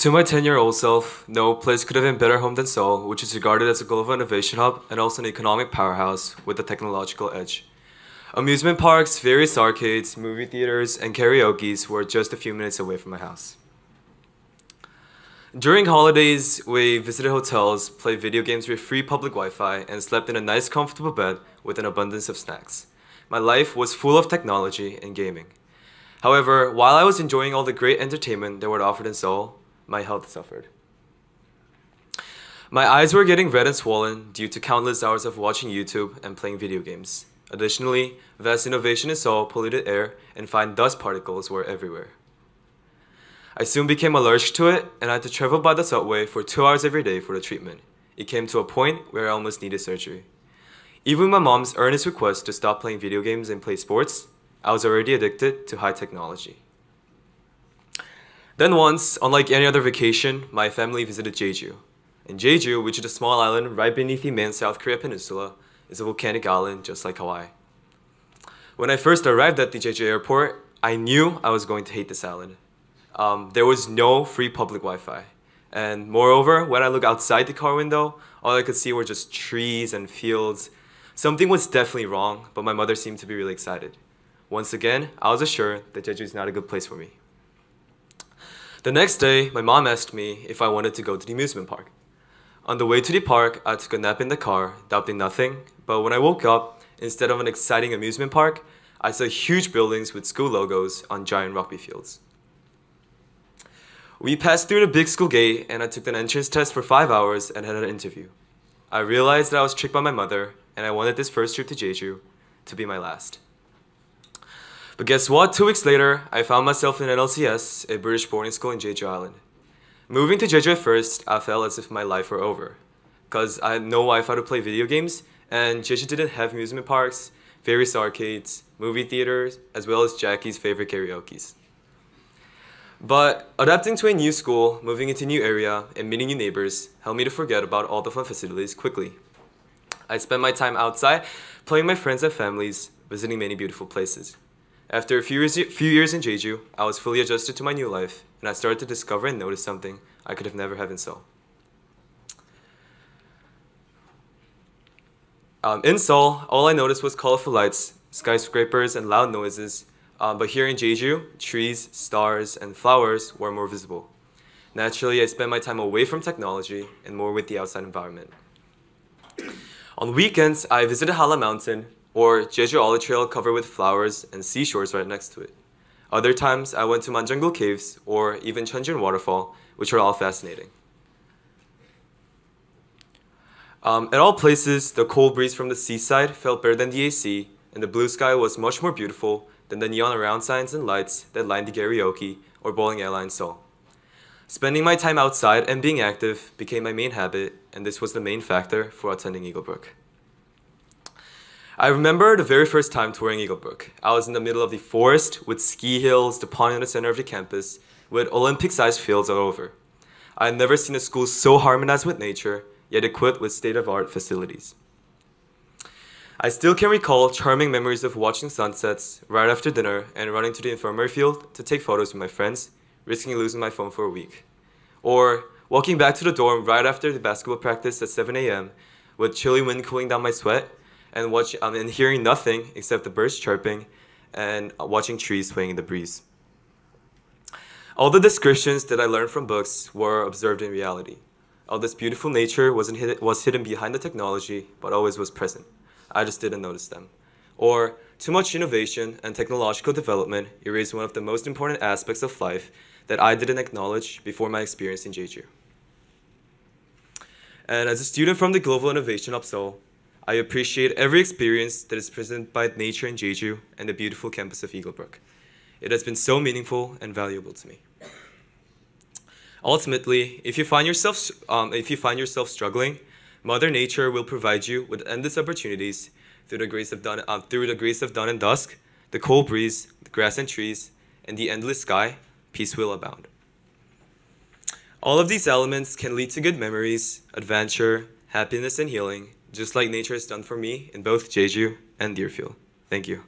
To my 10 year old self, no place could have been better home than Seoul, which is regarded as a global innovation hub and also an economic powerhouse with a technological edge. Amusement parks, various arcades, movie theaters, and karaoke's were just a few minutes away from my house. During holidays, we visited hotels, played video games with free public Wi Fi, and slept in a nice, comfortable bed with an abundance of snacks. My life was full of technology and gaming. However, while I was enjoying all the great entertainment that were offered in Seoul, my health suffered. My eyes were getting red and swollen due to countless hours of watching YouTube and playing video games. Additionally, vast innovation in Seoul polluted air and fine dust particles were everywhere. I soon became allergic to it and I had to travel by the subway for two hours every day for the treatment. It came to a point where I almost needed surgery. Even my mom's earnest request to stop playing video games and play sports, I was already addicted to high technology. Then once, unlike any other vacation, my family visited Jeju. And Jeju, which is a small island right beneath the main South Korea peninsula, is a volcanic island just like Hawaii. When I first arrived at the Jeju airport, I knew I was going to hate this island. Um, there was no free public Wi-Fi. And moreover, when I looked outside the car window, all I could see were just trees and fields. Something was definitely wrong, but my mother seemed to be really excited. Once again, I was assured that Jeju is not a good place for me. The next day, my mom asked me if I wanted to go to the amusement park. On the way to the park, I took a nap in the car, doubting nothing, but when I woke up, instead of an exciting amusement park, I saw huge buildings with school logos on giant rugby fields. We passed through the big school gate and I took an entrance test for five hours and had an interview. I realized that I was tricked by my mother and I wanted this first trip to Jeju to be my last. But guess what? Two weeks later, I found myself in NLCS, a British boarding school in Jeju Island. Moving to Jeju at first, I felt as if my life were over. Because I had no Wi-Fi to play video games, and Jeju didn't have amusement parks, various arcades, movie theaters, as well as Jackie's favorite karaoke's. But adapting to a new school, moving into a new area, and meeting new neighbors helped me to forget about all the fun facilities quickly. I spent my time outside, playing with my friends and families, visiting many beautiful places. After a few years, few years in Jeju, I was fully adjusted to my new life, and I started to discover and notice something I could have never had in Seoul. Um, in Seoul, all I noticed was colorful lights, skyscrapers, and loud noises. Um, but here in Jeju, trees, stars, and flowers were more visible. Naturally, I spent my time away from technology and more with the outside environment. On weekends, I visited Halla Mountain, or Jeju Olle Trail covered with flowers and seashores right next to it. Other times, I went to Manjanggul Caves or even Cheonjin Waterfall, which are all fascinating. Um, at all places, the cold breeze from the seaside felt better than the AC, and the blue sky was much more beautiful than the neon around signs and lights that lined the karaoke or bowling in Seoul. Spending my time outside and being active became my main habit, and this was the main factor for attending Eaglebrook. I remember the very first time touring Eaglebrook. I was in the middle of the forest with ski hills, the pond in the center of the campus, with Olympic-sized fields all over. I had never seen a school so harmonized with nature, yet equipped with state-of-art facilities. I still can recall charming memories of watching sunsets right after dinner and running to the infirmary field to take photos with my friends, risking losing my phone for a week. Or walking back to the dorm right after the basketball practice at 7 a.m. with chilly wind cooling down my sweat and watch um, and hearing nothing except the birds chirping and watching trees swaying in the breeze. All the descriptions that I learned from books were observed in reality. All this beautiful nature wasn't hid- was hidden behind the technology, but always was present. I just didn't notice them. Or too much innovation and technological development erased one of the most important aspects of life that I didn't acknowledge before my experience in Jeju. And as a student from the Global Innovation Hub Seoul, I appreciate every experience that is presented by nature in Jeju and the beautiful campus of Eaglebrook. It has been so meaningful and valuable to me. Ultimately, if you find yourself, um, if you find yourself struggling, Mother Nature will provide you with endless opportunities through the grace of dawn, uh, through the grace of dawn and dusk, the cold breeze, the grass and trees, and the endless sky. Peace will abound. All of these elements can lead to good memories, adventure, happiness, and healing, just like nature has done for me in both Jeju and Deerfield. Thank you.